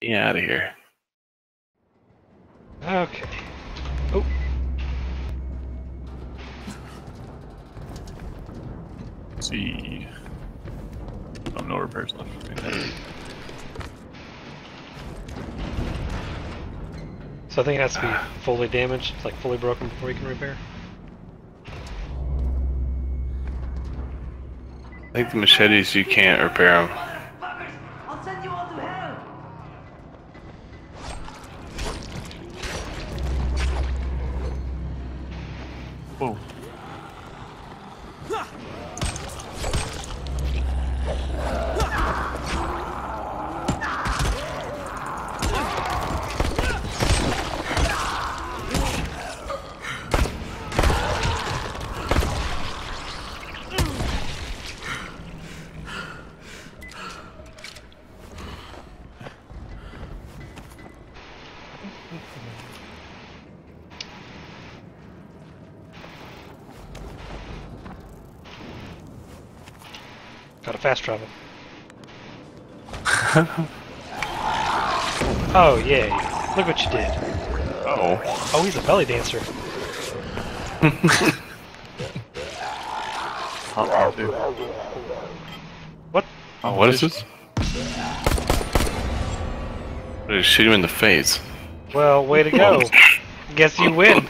Get out of here. Okay. Oh, Let's see. Oh, no repairs left. Okay. so I think it has to be ah. fully damaged, like fully broken before you can repair. I think the machetes you can't repair them. Whoa. Got to fast travel. oh yay! Look what you did. Oh. Oh, he's a belly dancer. Hot rod, too. What? Oh, what is this? Did shoot him in the face? Well, way to go. Guess you win.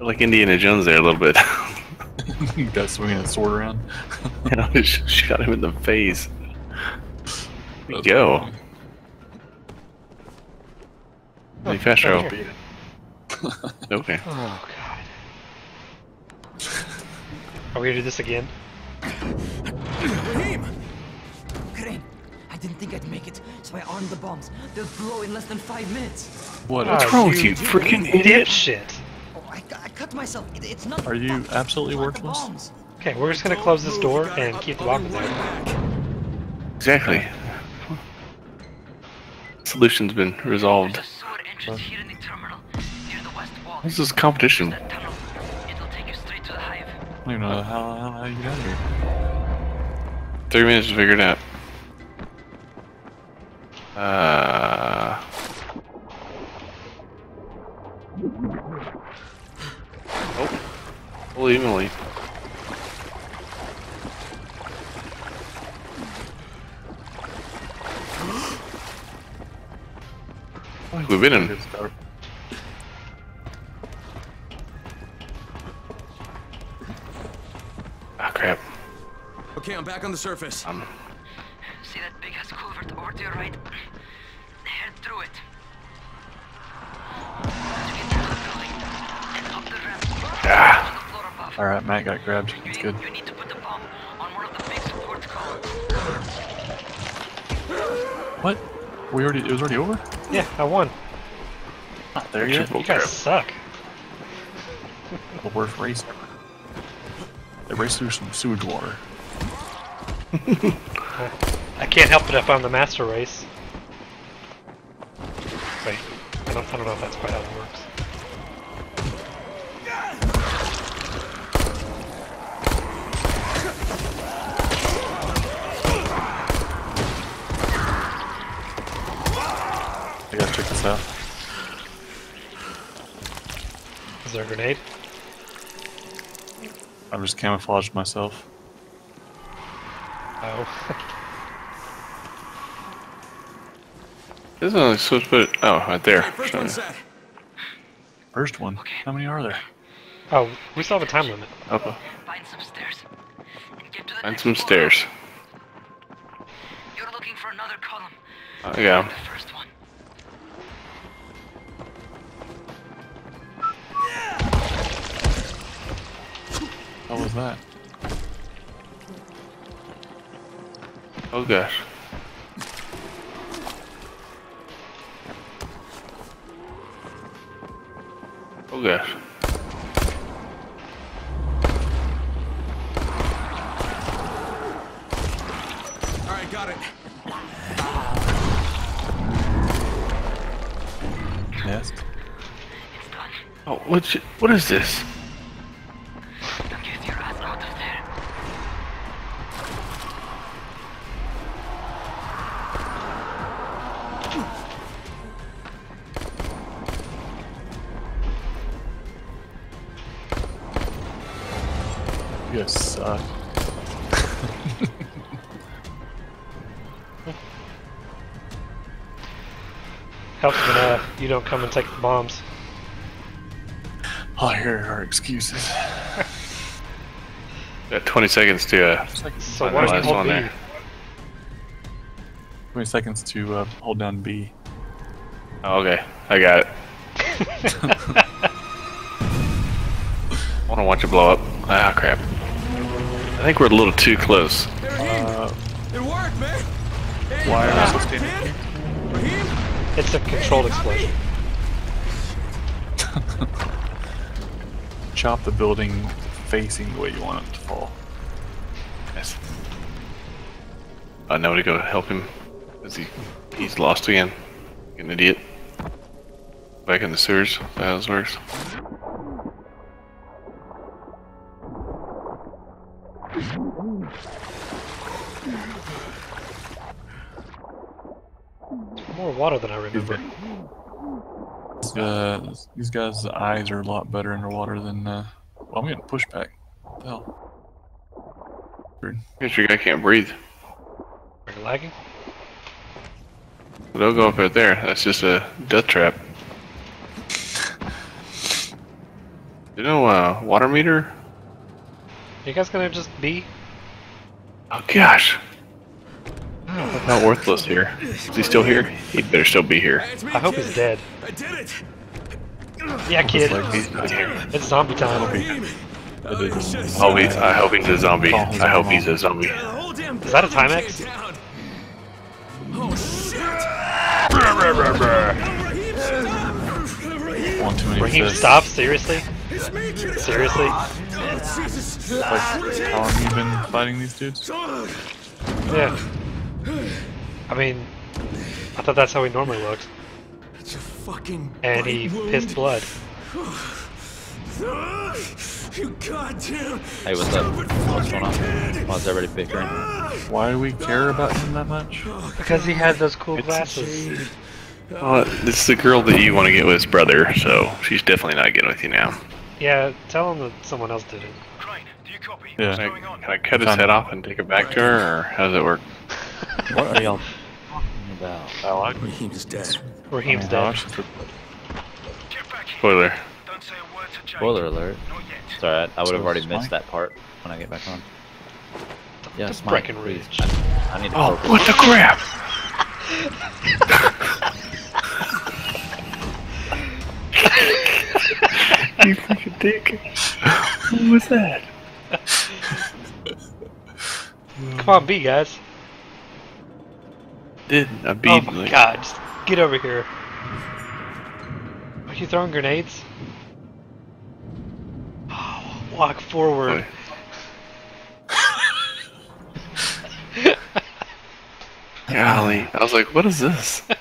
like Indiana Jones there a little bit. you got swinging a sword around. you know, it sh- shot him in the face. There you That's go. funny. Hey, fast travel. Okay. Oh god. Are we gonna do this again? Rahim! Crane, I didn't think I'd make it, so I armed the bombs. They'll blow in less than five minutes. What? Ah, What's wrong with you, freaking idiot? Dipshit. I, I cut myself. It's not. Are you absolutely worthless? Okay, we're just gonna close this door and keep the bomb in there. Exactly. Solution's been resolved. There's a sewer entrance here in the terminal, near the west wall. This is competition. That tunnel. It'll take you straight to the hive. I don't even know how, how, how you get out of here. Three minutes to figure it out. Uh. Holy moly. I we've been in. Ah, crap. Okay, I'm back on the surface. Um, See that big ass culvert over to your right? Alright, Matt got grabbed. That's good. you need to put the bomb on one of the big support columns. What? We already, it was already over? Yeah, I won. Not there yet. You guys crap. suck. The worst race ever. They raced through some sewage water. I can't help it if I'm the master race. Wait, I don't, I don't know if that's quite how it works. I gotta check this out. Is there a grenade? I've just camouflaged myself. Oh. This is only supposed to put. Oh, right there. Okay, first one set. First one. How many are there? oh, we still have a time limit. Up, uh, Find some stairs. And get to the find some floor. stairs. You're looking for another column. I got 'em. The first one. How was that? Oh gosh. Oh gosh. All right, got it. Nest? Oh, what's it, what is this? You guys suck. Helps when uh, you don't come and take the bombs. All I hear are excuses. Got 20 seconds to uh, So Find why the don't you hold B? there. 20 seconds to uh, hold down B. Oh, okay, I got it. I want to watch it blow up. Ah, crap. I think we're a little too close. Uh, It worked, man. Hey, why you are got we standing here? It's a controlled explosion. Chop the building facing the way you want it to fall. Yes. I know to go help him. Cause he, he's lost again. An idiot. Back in the sewers. That how this works. More water than I remember. These, uh, these guys' eyes are a lot better underwater than. Uh, well, I'm getting pushback. What the hell? Weird. Guess your guy can't breathe. Are you lagging? Don't go up right there. That's just a death trap. You know, uh, water meter? you guys gonna just be? Oh gosh. Look how worthless here. Is he still here? He'd better still be here. Hey, it's me, I hope kid. he's dead. I did it. Yeah, kid. like He's not here. It's zombie time. Rahim. Oh, you should've Oh, he's, I hope he's a zombie. I hope he's a zombie. The whole damn Is that a building Timex? came down. Oh shit! No, Rahim, stop! Rahim, One too many Rahim, fists. stop. Seriously? it's me, kid. Seriously? Oh, Jesus. Like, how long you been fighting these dudes? Oh, Yeah. I mean, I thought that's how he normally looked. It's a fucking And he wound. pissed blood. You goddamn Hey, what's up? stupid What's going on? fucking kid. Why's everybody bickering? Why do we care about him that much? Because he had those cool glasses. Well, this is the girl that you want to get with his brother, so she's definitely not getting with you now. Yeah, tell him that someone else did it. Yeah. Can I, can I cut his head off and take it back to her, or how does it work? What are y'all talking about? Oh, I Rahim's dead. Rahim's dead. gosh. Spoiler. Spoiler alert. It's alright, I would have already missed that part when I get back on. Yes, The Smite, Breckenridge. please. I, I need to Oh, focus. what the crap! you fucking dick. What was that? Come on, B, guys. Did a beat Oh my like, god, just get over here. Are you throwing grenades? Walk forward. Golly, I was like, what is this? Dead.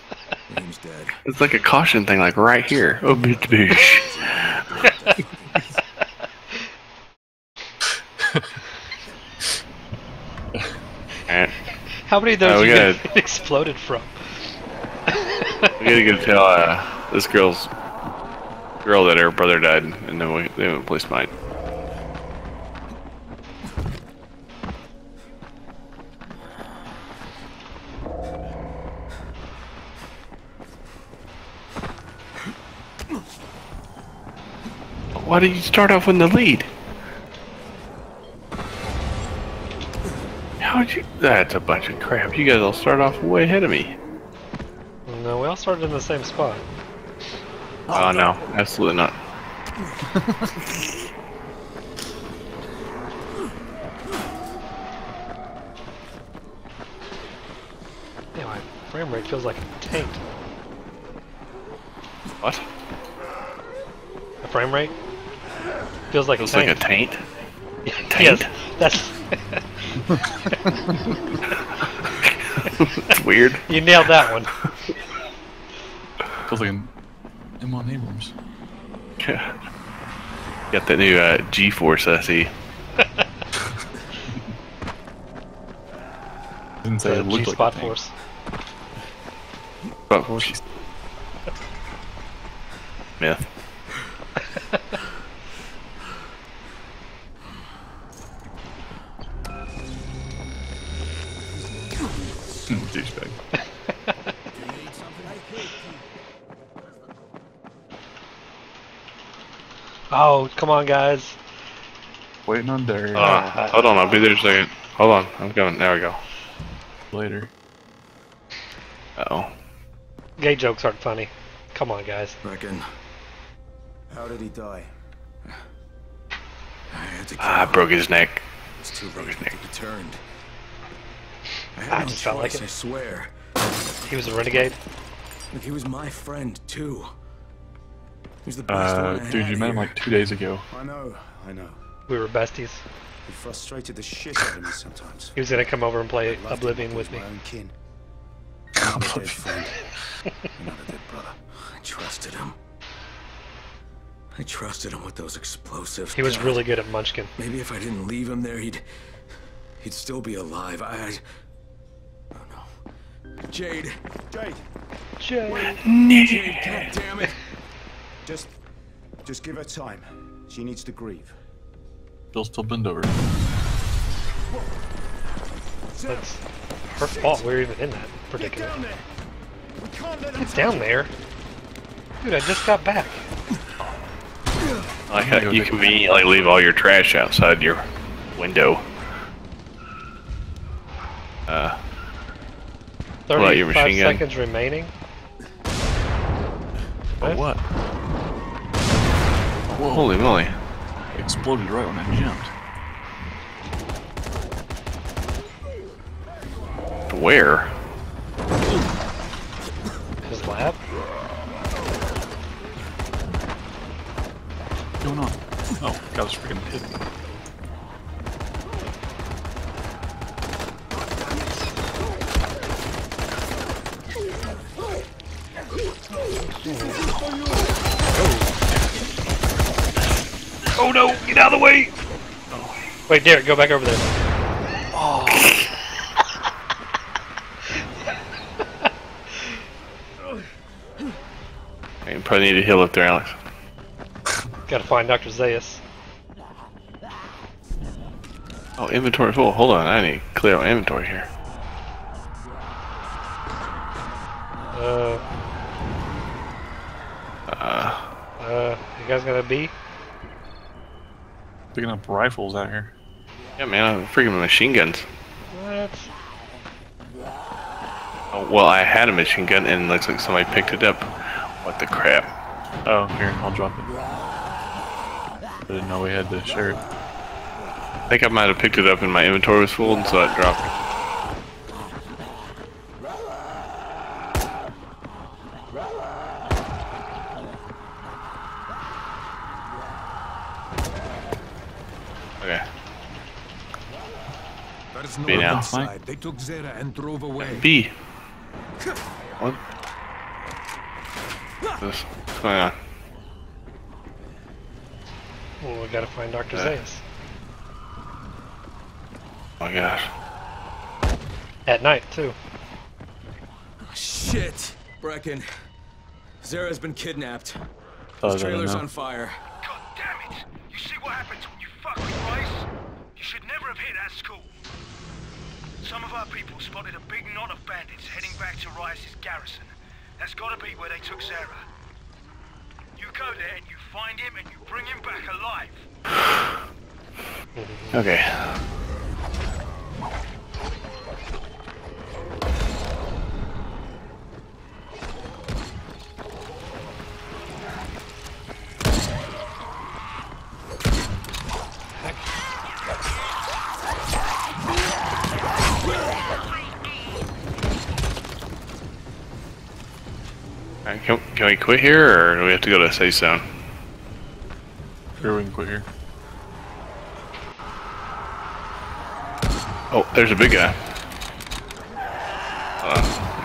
It's like a caution thing, like right here. Oh, bitch, bitch. Alright, How many of those Oh, you got get exploded from? we gotta go tell uh, this girl's girl that her brother died, and then we they went play mine. Why did you start off in the lead? How'd you? That's a bunch of crap. You guys all start off way ahead of me. No, we all started in the same spot. Oh no, absolutely not. Yeah, my frame rate feels like a tank. What? The frame rate feels like Feels a like a tank. Taint. yes, that's It's weird. you nailed that one. Feels like an M1 Abrams. Got that new uh, G-force I see. Didn't say The it G looked like spot a tank. Force. Oh, she's... Myth. Douchebag. Oh, come on, guys. Waiting on Derek. Hold on, hold on, I'll be there in a second. Hold on, I'm coming. There we go. Later. Uh oh. Gay jokes aren't funny. Come on, guys. Reckon. How did he die? I had to kill Ah, I him. broke his neck. It's too broke late. his neck. He turned. I I had no just felt like choice, it. I swear. He was a renegade. Look, he was my friend too. He was the best Uh, one I dude, had you met him like two days ago. I know, I know. We were besties. He frustrated the shit out of me sometimes. He was gonna come over and play Oblivion like with me. was My own kin. Not a dead friend. Not a dead brother. I trusted him. I trusted him with those explosives. He was God, really good at Munchkin. Maybe if I didn't leave him there, he'd he'd still be alive. I. I no. Jade. Jade. Jade. God damn it. Just, just give her time. She needs to grieve. Bill still bend over. That's her fault we're even in that predicament. Down there. We can't let Get down there. Dude, I just got back. Like how you conveniently leave all your trash outside your window. Uh, about your 35 machine gun? seconds remaining. Oh, what? Whoa. holy moly. Exploded right when I jumped. Where? His lab. What's going on? Oh, God, it's freaking hidden. Oh no! Get out of the way! Wait, Derek, go back over there. You probably need to heal up there, Alex. Gotta find Dr. Zaius. Oh, inventory full. Hold on, I need to clear out my inventory here. Uh, You guys gotta be? Picking up rifles out here. yeah, man, I'm freaking machine guns. What? Oh, well, I had a machine gun and it looks like somebody picked it up. What the crap? Oh, here, I'll drop it. I didn't know we had to share it. I think I might have picked it up and my inventory was full, and so I dropped it. Okay. There's Be now. inside. They took Zere and drove away. B. What? What's going on? Well, we gotta find Dr. Uh. Zaius. Oh my gosh. At night, too. Oh, Shit! Brecken. Zere's been kidnapped. Oh, His trailer's on fire. God damn it! You see what happens when you fuck with Rais? You should never have hit that school. Some of our people spotted a big knot of bandits heading back to Rais's garrison. That's gotta be where they took Zere. You go there and you find him and you bring him back alive. Okay. Can, can we quit here, or do we have to go to a safe zone? Sure, we can quit here. Oh, there's a big guy. Hold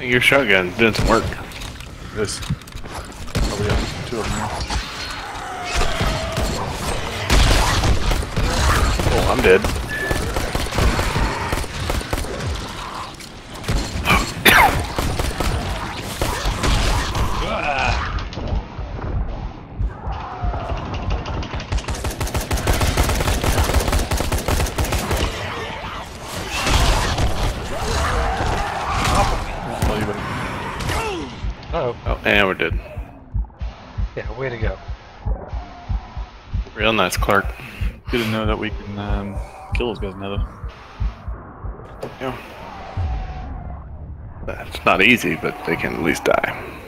Your shotgun did some work. This. Two of them. And we're dead. Yeah, way to go. Real nice, Clark. Good to know that we can um, kill those guys now, though. Yeah. That's not easy, but they can at least die.